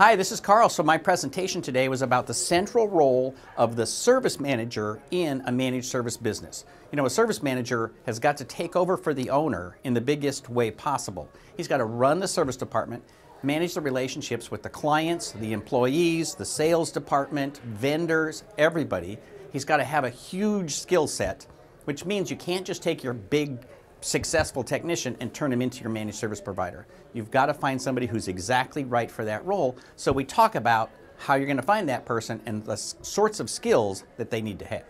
Hi, this is Karl. So my presentation today was about the central role of the service manager in a managed service business. You know, a service manager has got to take over for the owner in the biggest way possible. He's got to run the service department, manage the relationships with the clients, the employees, the sales department, vendors, everybody. He's got to have a huge skill set, which means you can't just take your big successful technician and turn them into your managed service provider. You've got to find somebody who's exactly right for that role. So we talk about how you're going to find that person and the sorts of skills that they need to have.